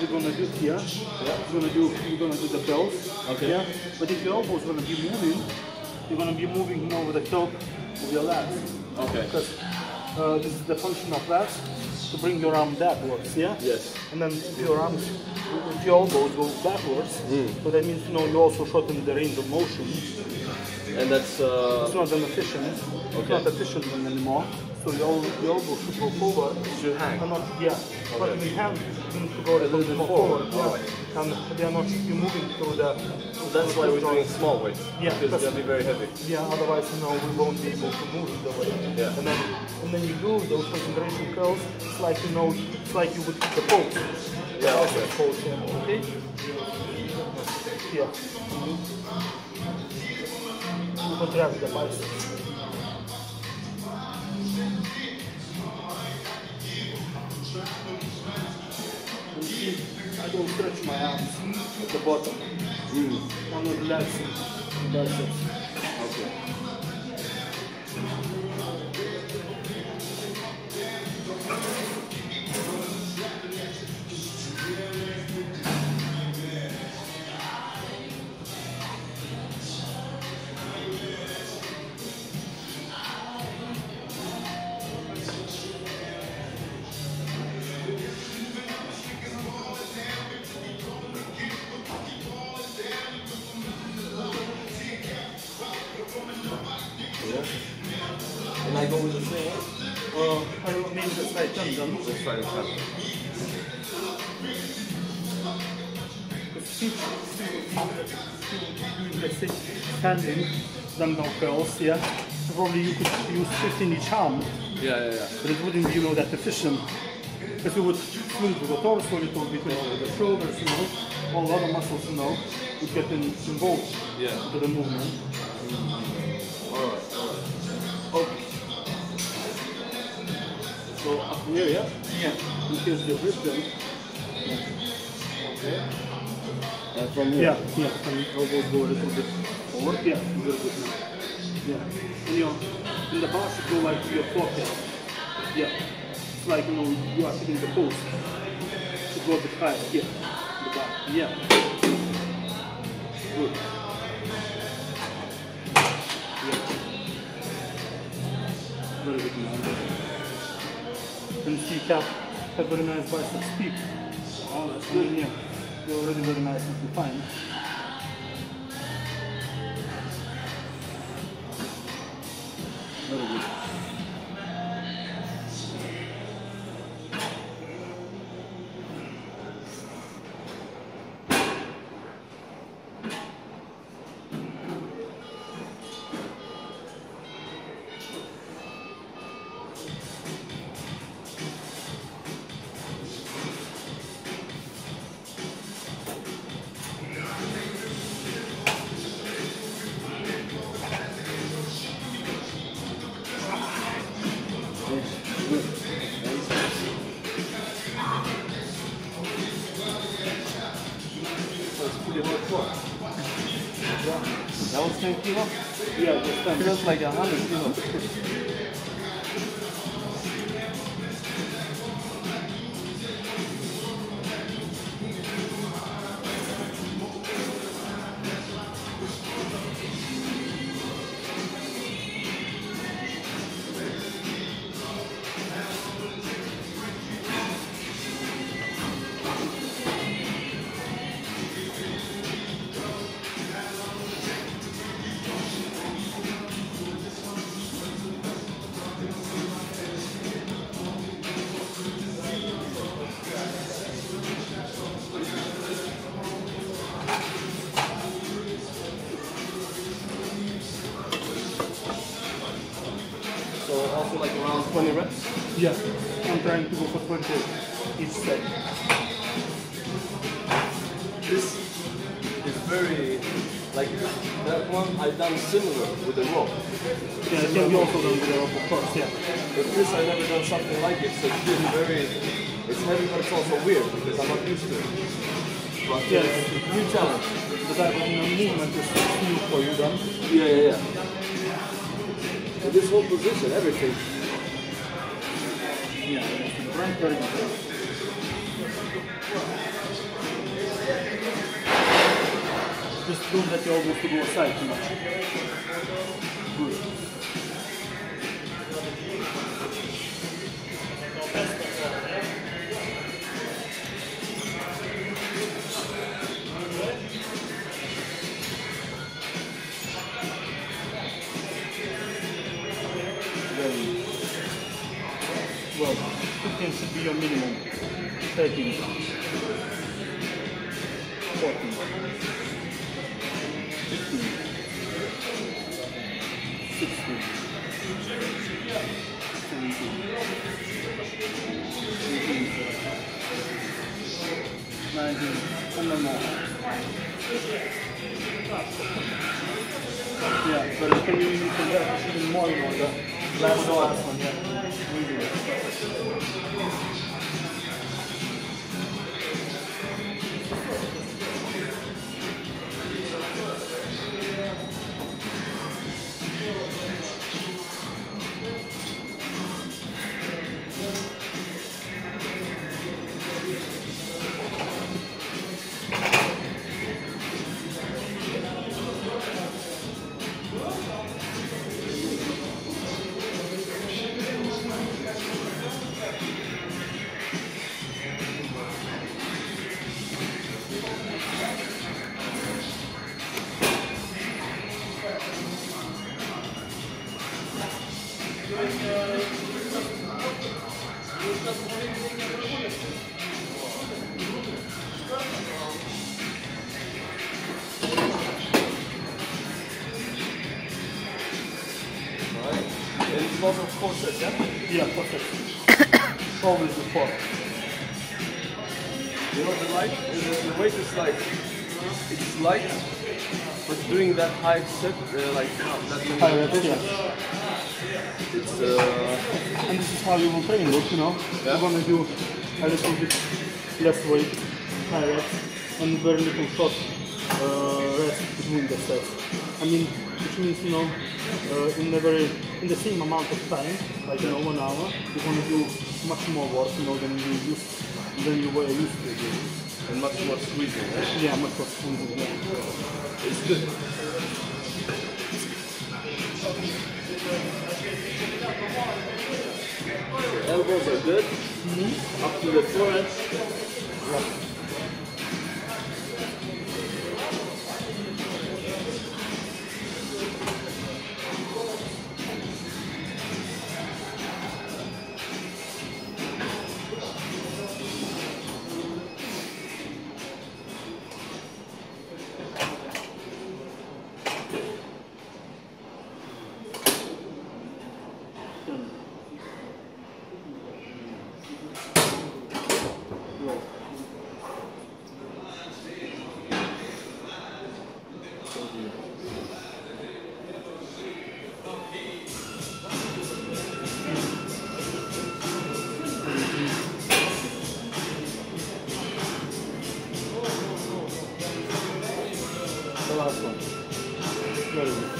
we're gonna do here, we're gonna do we're gonna do the bells. Okay. Yeah. But if your elbow is gonna be moving, you're gonna be moving more with the help of your legs. Okay. Because uh, this is the function of that to bring your arm backwards. Yeah. Yes. And then if your arms, if your elbows go backwards, so that means you know you also shorten the range of motion. And that's uh, It's not an efficient. It's not efficient anymore. So your, your elbow should go forward. should hang. Not, yeah. But in hand, you need to go a little bit more forward. Yeah. And they are not moving through the. That's why we're doing small weight. Yeah, Because gonna be very heavy. Yeah, otherwise, you know, we won't be able to move the way. Yeah. And then, and then you do those concentration curls. It's like you know, it's like you would the pose. Yeah, Also okay. pose, yeah. Okay. Yeah. Mm-hmm. You contract the biceps. I don't stretch my arms at the bottom. I'm not relaxing the biceps. Okay. Go with the same. Uh, I don't mean the side tendon. Let's try this out. Because if you let's say standing dumbbell curls, yeah, so probably you could use 15 each arm, Yeah, yeah, yeah. but it wouldn't be, you know, that efficient. Because you would swing to the torso a little bit, you know, the shoulders, you know, all the other muscles, you know, would get involved Yeah. to the movement. Alright, alright. Okay. So up here, yeah? Yeah. Case the then. Okay. And from here? Yeah, yeah. And elbows go a little bit forward. Yeah, a little bit now. Yeah. And your, in the bar should go like to your forehead. Yeah. It's like, you know, you are hitting the post. Should go a bit higher. Yeah. The bar. Yeah. Good. Yeah. Very good now. And you see cap have very nice biceps peak. Oh, that's good. Yeah. They're already very nice and defined. That was 10 kilo? Yeah, just stand. Feels like 100 kilo. Also like around 20 reps? Yeah. I'm trying to go for 20 each set. This is very, like that one I've done similar with the rope. Yeah, it can be also done with the rope, of course, yeah. But this I've never done something like it, so it's been very, it's heavy but it's also weird because I'm not used to it. But Yeah. uh, it's a new challenge. The type of movement is new for you then. Yeah, yeah, yeah. And this whole position, everything. Yeah. Just don't let your elbows to go aside too much. Good. Well. 15 should be your minimum. 13. 14. 15. 16. 17. 18. 19. One more. Yeah, but it can be can get even more, last, the last one, yeah. Really. Also four sets, yeah? Perfect. The. You know, the light, the, the weight is like, it's light, but doing that high set, uh, like that High reps, yeah. it's, uh, And this is how you will train, look, you know. Yeah. You're gonna do a little bit less weight, high reps, and very little short uh, rest between the sets. I mean, which means, you know, uh, in a very, in the same amount of time, like, you know, one hour, you're gonna do much more work, you know, than you used, than you were used to doing. And much more squeezing, right? Yeah, much more squeezing, yeah. It's good. Elbows are good. Mm-hmm. Up to the forehead. Very good.